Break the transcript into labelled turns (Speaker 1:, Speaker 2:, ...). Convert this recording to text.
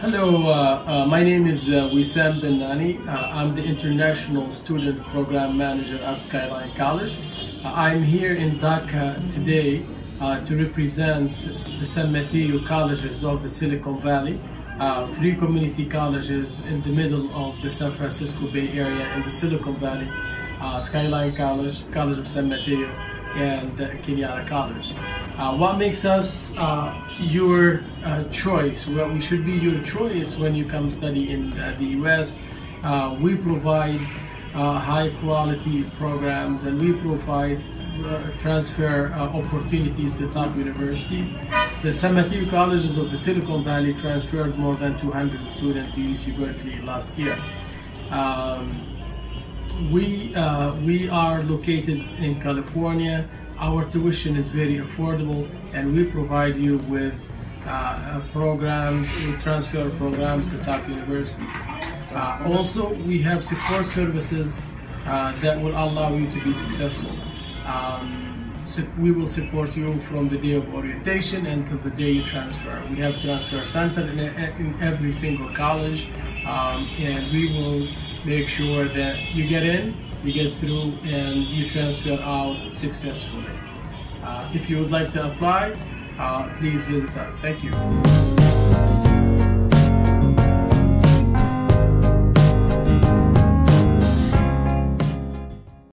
Speaker 1: Hello, uh, uh, my name is uh, Wissam Bennani. Uh, I'm the International Student Program Manager at Skyline College. Uh, I'm here in Dhaka today uh, to represent the San Mateo colleges of the Silicon Valley, three community colleges in the middle of the San Francisco Bay Area in the Silicon Valley, Skyline College, College of San Mateo, and Cañada College. Uh, what makes us uh, your uh, choice? Well, we should be your choice when you come study in the US. Uh, we provide uh, high quality programs and we provide uh, transfer opportunities to top universities. The San Mateo colleges of the Silicon Valley transferred more than 200 students to UC Berkeley last year. Um, we uh, we are located in California. Our tuition is very affordable, and we provide you with uh, uh, programs, transfer programs to top universities. Uh, also, we have support services uh, that will allow you to be successful. Um, so we will support you from the day of orientation until the day you transfer. We have transfer center in, in every single college, um, and we will make sure that you get in, you get through, and you transfer out successfully. Uh, if you would like to apply, uh, please visit us. Thank you.